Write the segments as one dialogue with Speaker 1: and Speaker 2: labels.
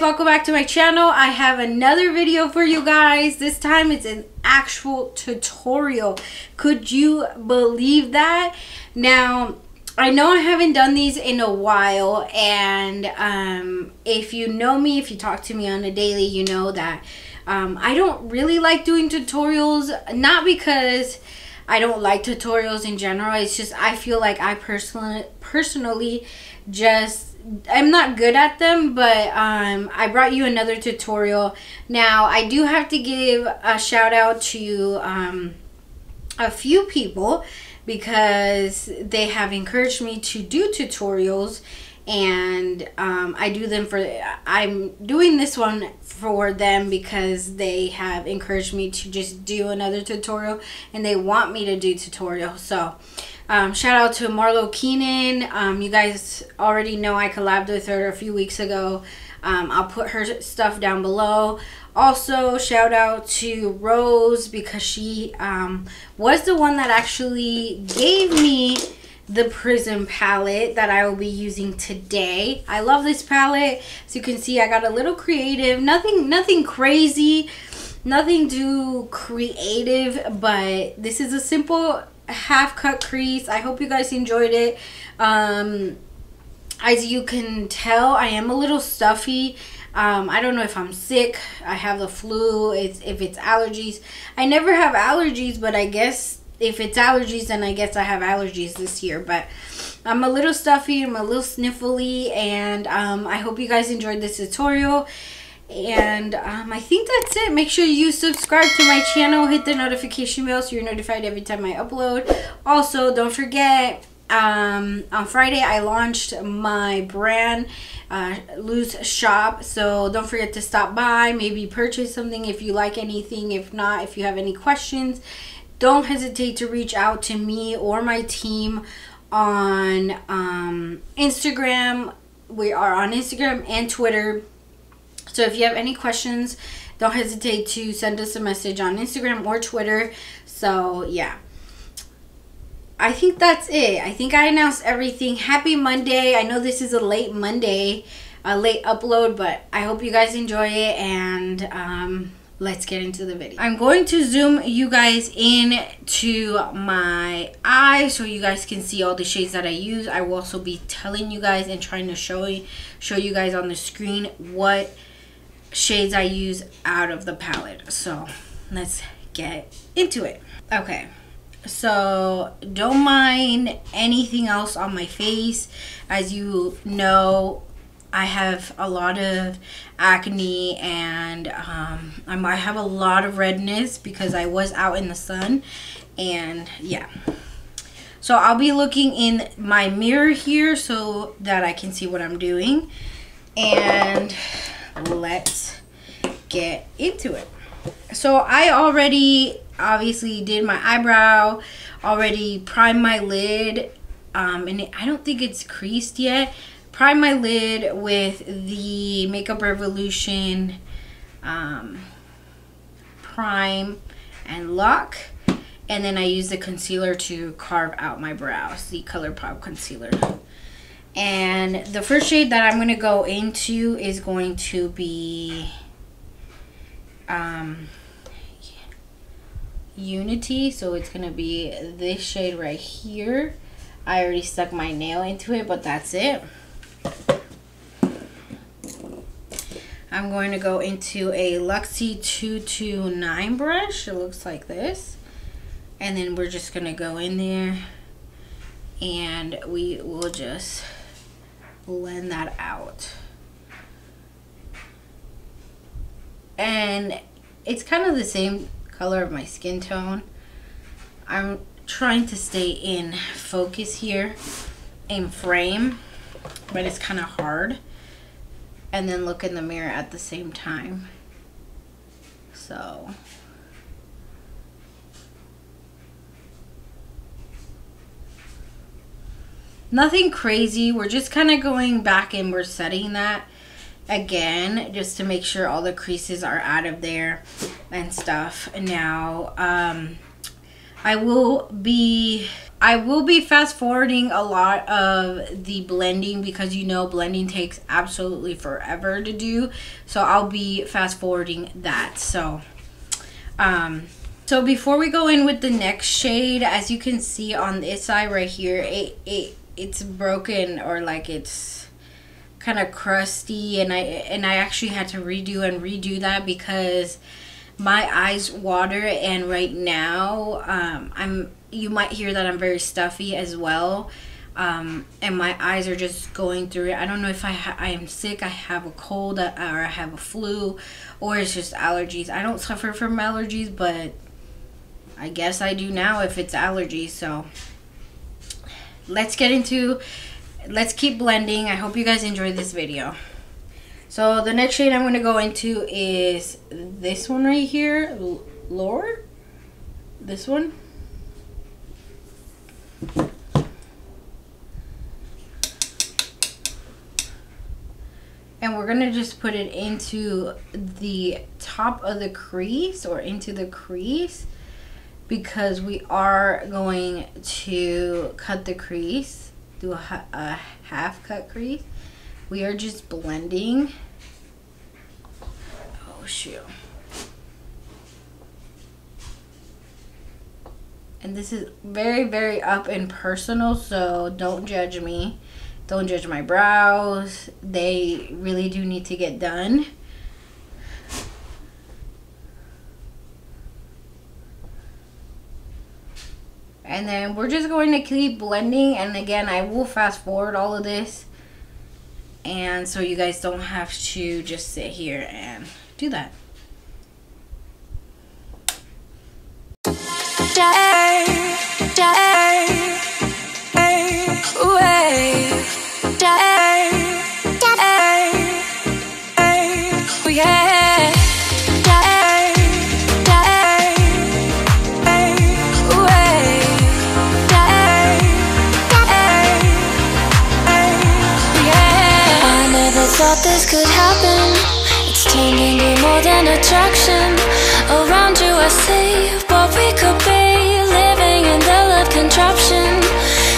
Speaker 1: welcome back to my channel i have another video for you guys this time it's an actual tutorial could you believe that now I know I haven't done these in a while, and um, if you know me, if you talk to me on a daily, you know that um, I don't really like doing tutorials. Not because I don't like tutorials in general. It's just I feel like I personally personally just I'm not good at them, but um, I brought you another tutorial. Now, I do have to give a shout out to um, a few people because they have encouraged me to do tutorials and um, I do them for I'm doing this one for them because they have encouraged me to just do another tutorial and they want me to do tutorial so um, shout out to Marlo Keenan um, you guys already know I collabed with her a few weeks ago um, I'll put her stuff down below also shout out to Rose because she um, was the one that actually gave me the Prism palette that I will be using today. I love this palette. As you can see, I got a little creative. Nothing, nothing crazy. Nothing too creative, but this is a simple half cut crease. I hope you guys enjoyed it. Um, as you can tell, I am a little stuffy. Um, I don't know if I'm sick. I have the flu. It's, if it's allergies. I never have allergies, but I guess if it's allergies, then I guess I have allergies this year. But I'm a little stuffy, I'm a little sniffly, and um, I hope you guys enjoyed this tutorial. And um, I think that's it. Make sure you subscribe to my channel, hit the notification bell so you're notified every time I upload. Also, don't forget, um, on Friday I launched my brand uh, Lu's Shoppe so don't forget to stop by maybe purchase something if you like anything if not if you have any questions don't hesitate to reach out to me or my team on um, Instagram. We are on Instagram and Twitter. So if you have any questions, don't hesitate to send us a message on Instagram or Twitter. So yeah. I think that's it. I think I announced everything. Happy Monday. I know this is a late Monday, a late upload, but I hope you guys enjoy it and um, let's get into the video. I'm going to zoom you guys in to my eye so you guys can see all the shades that I use. I will also be telling you guys and trying to show show you guys on the screen what shades I use out of the palette. So let's get into it. Okay. So don't mind anything else on my face. As you know, I have a lot of acne and um, I might have a lot of redness because I was out in the sun and yeah. So I'll be looking in my mirror here so that I can see what I'm doing and let's get into it. So I already obviously did my eyebrow, already primed my lid um, and I don't think it's creased yet prime my lid with the Makeup Revolution um, Prime and Lock. And then I use the concealer to carve out my brows, the ColourPop concealer. And the first shade that I'm going to go into is going to be um, Unity. So it's going to be this shade right here. I already stuck my nail into it, but that's it. I'm going to go into a Luxie 229 brush. It looks like this. And then we're just going to go in there and we will just blend that out. And it's kind of the same color of my skin tone. I'm trying to stay in focus here, in frame, but it's kind of hard and then look in the mirror at the same time. So nothing crazy. We're just kind of going back and we're setting that again just to make sure all the creases are out of there and stuff. Now, um, I will be I will be fast forwarding a lot of the blending because you know blending takes absolutely forever to do. So I'll be fast forwarding that. So um so before we go in with the next shade, as you can see on this side right here, it, it it's broken or like it's kind of crusty and I and I actually had to redo and redo that because my eyes water and right now um, I'm you might hear that I'm very stuffy as well um, and my eyes are just going through it. I don't know if I, I am sick I have a cold uh, or I have a flu or it's just allergies. I don't suffer from allergies but I guess I do now if it's allergies so let's get into let's keep blending I hope you guys enjoyed this video so the next shade I'm going to go into is this one right here, Lore. This one. And we're going to just put it into the top of the crease or into the crease because we are going to cut the crease, do a, a half cut crease we are just blending. Oh, shoot. And this is very, very up and personal, so don't judge me. Don't judge my brows. They really do need to get done. And then we're just going to keep blending. And again, I will fast forward all of this and so you guys don't have to just sit here and do that.
Speaker 2: Attraction Around you I see what we could be Living in the love contraption.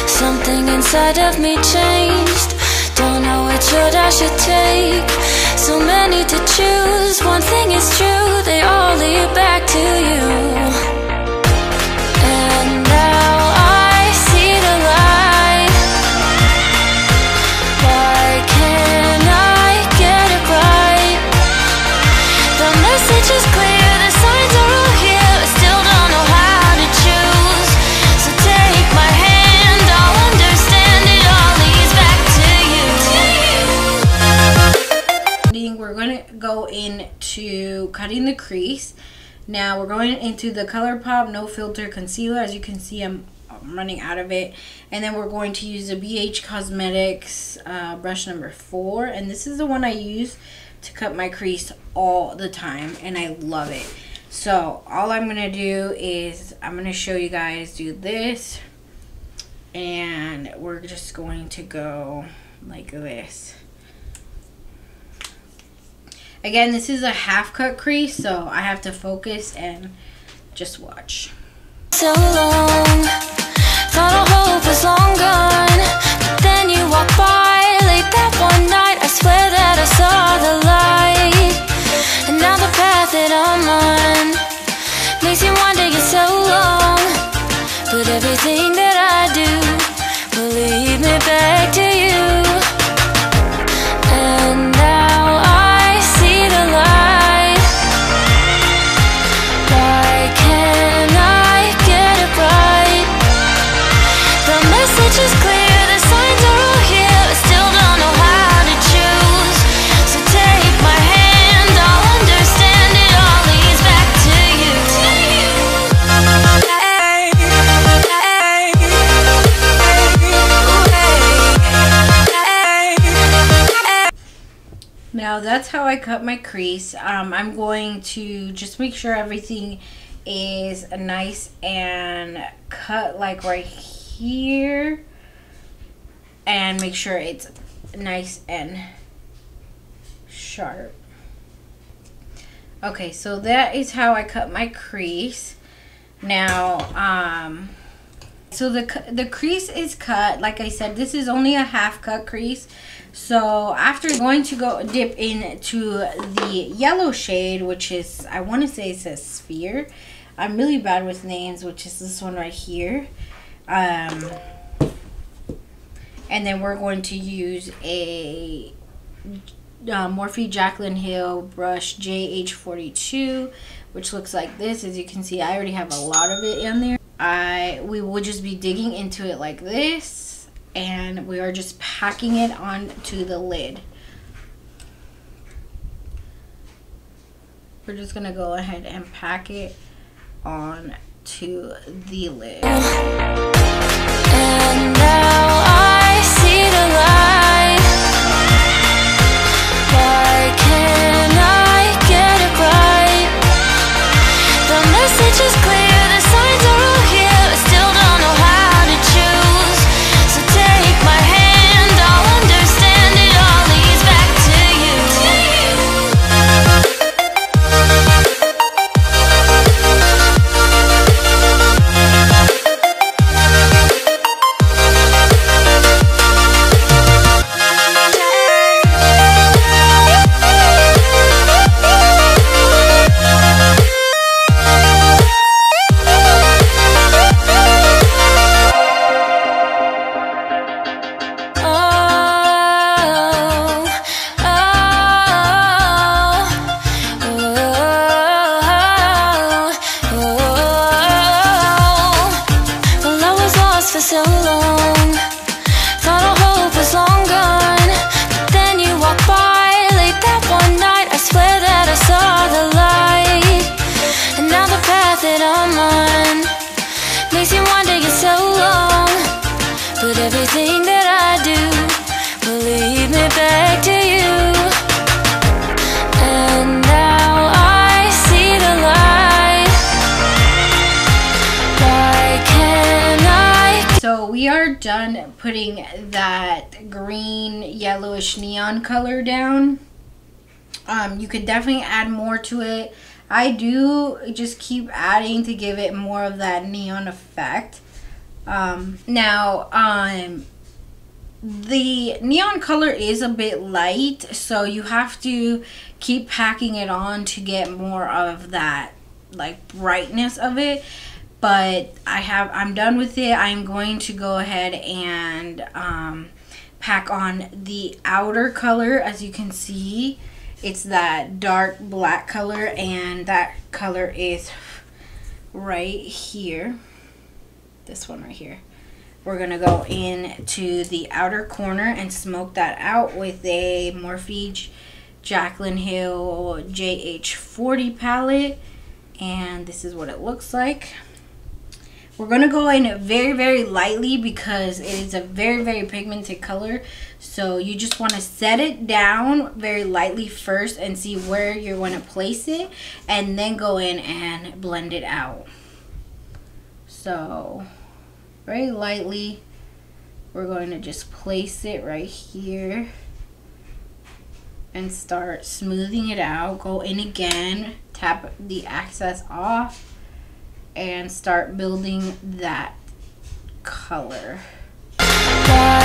Speaker 2: Something inside of me changed. Don't know which road I should take. So many to choose. One thing is true They all lead back to you
Speaker 1: Now we're going into the ColourPop No Filter Concealer. As you can see, I'm, I'm running out of it. And then we're going to use the BH Cosmetics uh, brush number four. And this is the one I use to cut my crease all the time. And I love it. So all I'm going to do is I'm going to show you guys do this. And we're just going to go like this. Again, this is a half cut crease, so I have to focus and just watch.
Speaker 2: So long, Now
Speaker 1: that's how I cut my crease. Um, I'm going to just make sure everything is nice and cut like right here and make sure it's nice and sharp. Okay, so that is how I cut my crease. Now, um, so the the crease is cut. Like I said, this is only a half cut crease. So after going to go dip into the yellow shade, which is, I want to say it says Sphere. I'm really bad with names, which is this one right here. Um, and then we're going to use a uh, Morphe Jaclyn Hill brush JH42, which looks like this. As you can see, I already have a lot of it in there. I We will just be digging into it like this and we are just packing it onto the lid. We're just gonna go ahead and pack it on to the lid. Done putting that green yellowish neon color down. Um, you could definitely add more to it. I do just keep adding to give it more of that neon effect. Um, now, um, the neon color is a bit light, so you have to keep packing it on to get more of that like brightness of it. But I have, I'm done with it. I'm going to go ahead and um, pack on the outer color. As you can see, it's that dark black color, and that color is right here this one right here. We're gonna go in to the outer corner and smoke that out with a Morphe Jaclyn Hill JH40 palette. And this is what it looks like. We're gonna go in very, very lightly because it is a very, very pigmented color. So you just wanna set it down very lightly first and see where you're gonna place it and then go in and blend it out. So very lightly, we're going to just place it right here and start smoothing it out. Go in again, tap the excess off, and start building that color. Why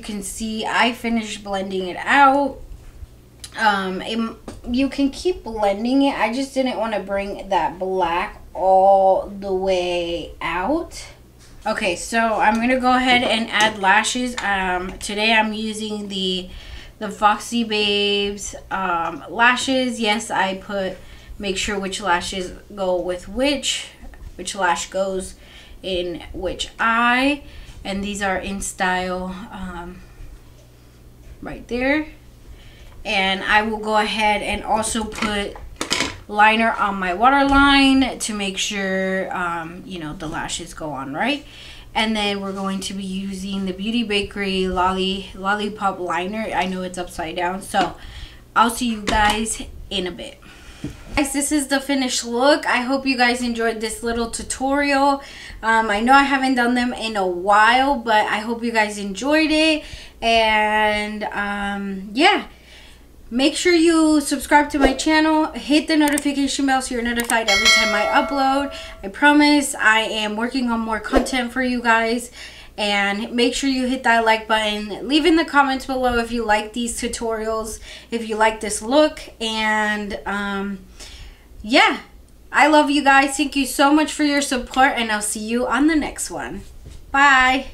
Speaker 1: can see, I finished blending it out. um, it, you can keep blending it. I just didn't want to bring that black all the way out. Okay, so I'm going to go ahead and add lashes. Um, today I'm using the the Foxy Babes um, lashes. Yes, I put, make sure which lashes go with which, which lash goes in which eye. And these are in style um, right there. And I will go ahead and also put liner on my waterline to make sure, um, you know, the lashes go on right. And then we're going to be using the Beauty Bakerie Lolly Lollipop Liner. I know it's upside down. So I'll see you guys in a bit. Guys, this is the finished look. I hope you guys enjoyed this little tutorial. Um, I know I haven't done them in a while, but I hope you guys enjoyed it. And um, yeah Make sure you subscribe to my channel, hit the notification bell so you're notified every time I upload. I promise I am working on more content for you guys. And make sure you hit that like button. Leave in the comments below if you like these tutorials, if you like this look. And um, yeah, I love you guys. Thank you so much for your support and I'll see you on the next one. Bye.